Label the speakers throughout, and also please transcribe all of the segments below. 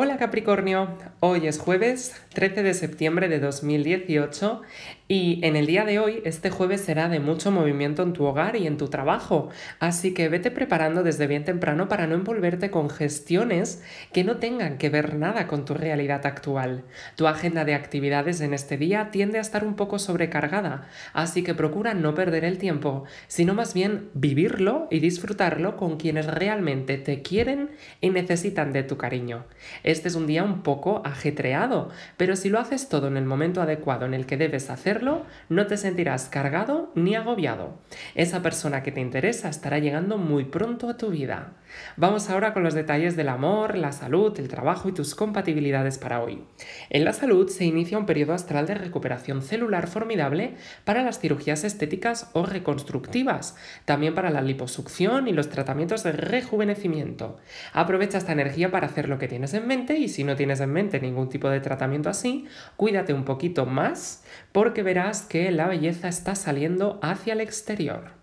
Speaker 1: Hola Capricornio, hoy es jueves 13 de septiembre de 2018 y en el día de hoy este jueves será de mucho movimiento en tu hogar y en tu trabajo, así que vete preparando desde bien temprano para no envolverte con gestiones que no tengan que ver nada con tu realidad actual. Tu agenda de actividades en este día tiende a estar un poco sobrecargada, así que procura no perder el tiempo, sino más bien vivirlo y disfrutarlo con quienes realmente te quieren y necesitan de tu cariño. Este es un día un poco ajetreado, pero si lo haces todo en el momento adecuado en el que debes hacerlo, no te sentirás cargado ni agobiado. Esa persona que te interesa estará llegando muy pronto a tu vida. Vamos ahora con los detalles del amor, la salud, el trabajo y tus compatibilidades para hoy. En la salud se inicia un periodo astral de recuperación celular formidable para las cirugías estéticas o reconstructivas, también para la liposucción y los tratamientos de rejuvenecimiento. Aprovecha esta energía para hacer lo que tienes en mente y si no tienes en mente ningún tipo de tratamiento así, cuídate un poquito más porque verás que la belleza está saliendo hacia el exterior.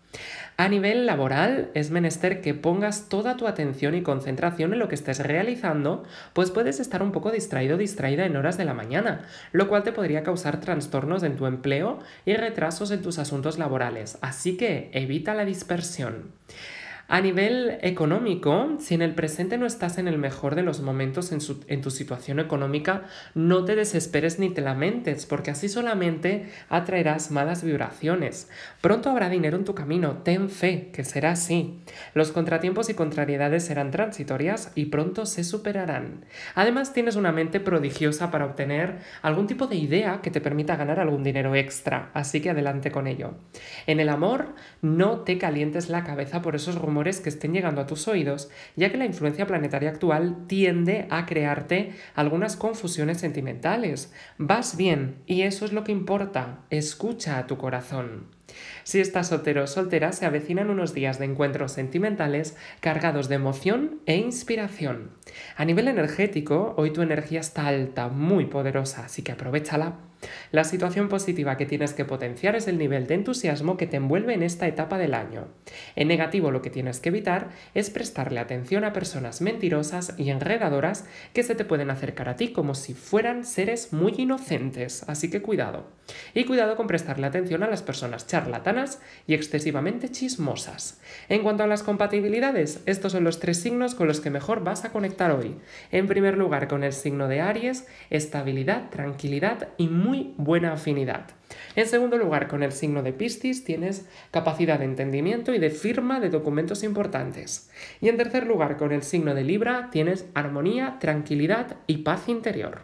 Speaker 1: A nivel laboral, es menester que pongas toda tu atención y concentración en lo que estés realizando, pues puedes estar un poco distraído o distraída en horas de la mañana, lo cual te podría causar trastornos en tu empleo y retrasos en tus asuntos laborales, así que evita la dispersión. A nivel económico, si en el presente no estás en el mejor de los momentos en, tu situación económica, no te desesperes ni te lamentes, porque así solamente atraerás malas vibraciones. Pronto habrá dinero en tu camino, ten fe, que será así. Los contratiempos y contrariedades serán transitorias y pronto se superarán. Además, tienes una mente prodigiosa para obtener algún tipo de idea que te permita ganar algún dinero extra, así que adelante con ello. En el amor, no te calientes la cabeza por esos rumores que estén llegando a tus oídos, ya que la influencia planetaria actual tiende a crearte algunas confusiones sentimentales. Vas bien y eso es lo que importa. Escucha a tu corazón. Si estás soltero o soltera, se avecinan unos días de encuentros sentimentales cargados de emoción e inspiración. A nivel energético, hoy tu energía está alta, muy poderosa, así que aprovechala. La situación positiva que tienes que potenciar es el nivel de entusiasmo que te envuelve en esta etapa del año. En negativo lo que tienes que evitar es prestarle atención a personas mentirosas y enredadoras que se te pueden acercar a ti como si fueran seres muy inocentes, así que cuidado. Y cuidado con prestarle atención a las personas charlatanas y excesivamente chismosas. En cuanto a las compatibilidades, estos son los tres signos con los que mejor vas a conectar hoy. En primer lugar, con el signo de Aries, estabilidad, tranquilidad y muy buena afinidad. En segundo lugar, con el signo de Piscis tienes capacidad de entendimiento y de firma de documentos importantes. Y en tercer lugar, con el signo de Libra tienes armonía, tranquilidad y paz interior.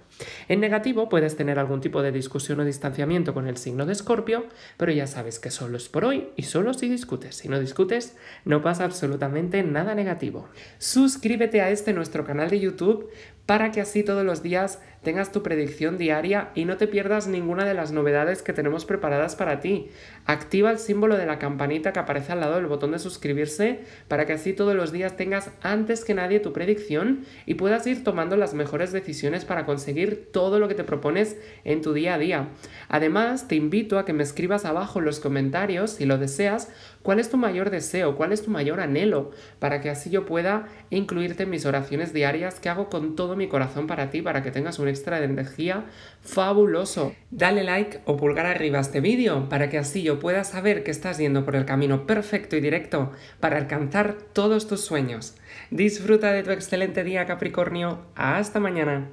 Speaker 1: En negativo puedes tener algún tipo de discusión o distanciamiento con el signo de Escorpio, pero ya sabes que solo es por hoy y solo si discutes. Si no discutes, no pasa absolutamente nada negativo. Suscríbete a este nuestro canal de YouTube para que así todos los días tengas tu predicción diaria y no te pierdas ninguna de las novedades que tenemos preparadas para ti. Activa el símbolo de la campanita que aparece al lado del botón de suscribirse para que así todos los días tengas antes que nadie tu predicción y puedas ir tomando las mejores decisiones para conseguir todo lo que te propones en tu día a día. Además, te invito a que me escribas abajo en los comentarios, si lo deseas, cuál es tu mayor deseo, cuál es tu mayor anhelo, para que así yo pueda incluirte en mis oraciones diarias que hago con todo mi corazón para ti, para que tengas un extra de energía fabuloso. Dale like o pulgar arriba a este vídeo para que así yo pueda saber que estás yendo por el camino perfecto y directo para alcanzar todos tus sueños. Disfruta de tu excelente día Capricornio. Hasta mañana.